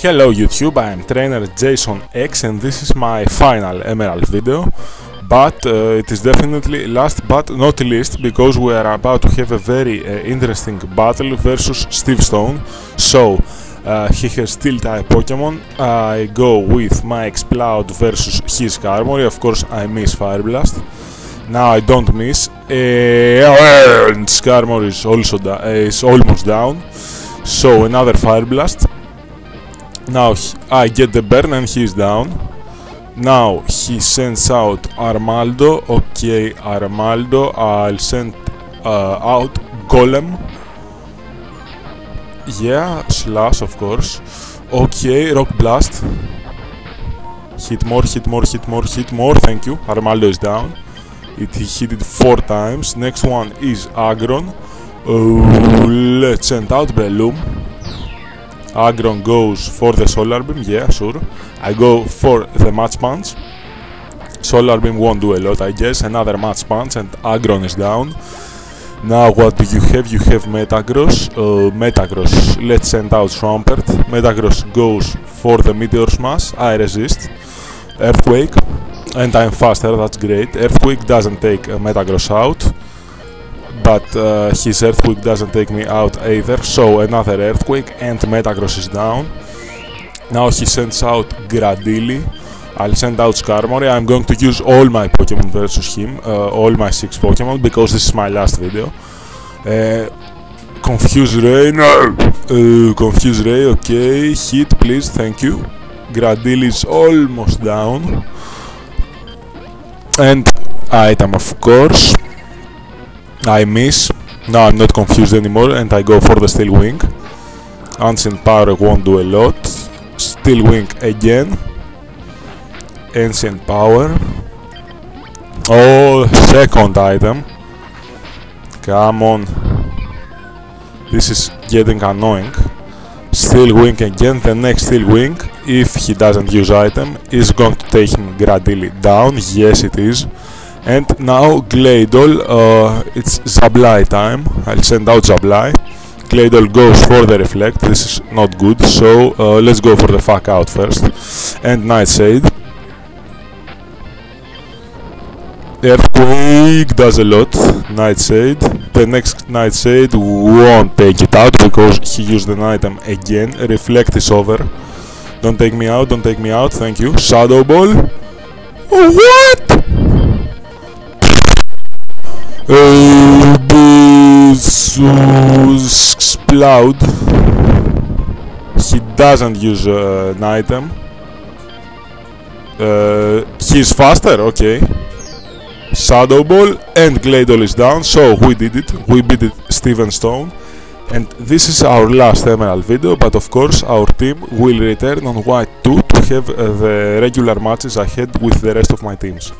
Hello YouTube, I am trainer Jason X and this is my final Emerald video. But uh, it is definitely last but not least because we are about to have a very uh, interesting battle versus Steve Stone. So uh, he has steel type Pokemon. I go with my Exploud versus his Skarmory of course I miss Fire Blast. Now I don't miss. And Skarmory is also is almost down. So another Fire Blast now I get the burn and he's down. Now he sends out Armaldo. Okay, Armaldo. I'll send uh, out Golem. Yeah, slash of course. Okay, Rock Blast. Hit more, hit more, hit more, hit more. Thank you. Armaldo is down. It hit it four times. Next one is Aggron. Uh, let's send out Breloom. Aggron goes for the Solar Beam, yeah, sure. I go for the Mach Punch. Solar Beam won't do a lot, I guess. Another Mach Punch and Aggron is down. Now what do you have? You have Metagross. Uh, Metagross, let's send out Swampert. Metagross goes for the Meteor Mash. I resist. Earthquake. And I'm faster, that's great. Earthquake doesn't take uh, Metagross out but uh, his earthquake doesn't take me out either. So another earthquake and Metagross is down. Now he sends out Cradily. I'll send out Skarmory. I'm going to use all my Pokemon versus him uh, all my 6 Pokemon because this is my last video. Uh, Confuse Ray, no! Uh, Confuse Ray, okay, hit please, thank you. Cradily is almost down. And item of course I miss. Now I'm not confused anymore and I go for the Steel Wing. Ancient Power won't do a lot. Steel Wing again. Ancient Power. Oh, second item. Come on. This is getting annoying. Steel Wing again. The next Steel Wing, if he doesn't use item, is going to take him gradually down. Yes, it is. And now Claydol, uh, it's Sableye time. I'll send out Sableye. Claydol goes for the reflect. This is not good, so uh, let's go for the Fake Out first. And Night Shade. Earthquake does a lot. Night Shade. The next Night Shade won't take it out because he used an item again. Reflect is over. Don't take me out, don't take me out, thank you. Shadow Ball. What? Cloud. He doesn't use uh, an item. Uh, he's faster okay. Shadow Ball and Claydol is down. So we did it. We beat it Steven Stone. And this is our last Emerald video but of course our team will return on White 2 to have uh, the regular matches ahead with the rest of my teams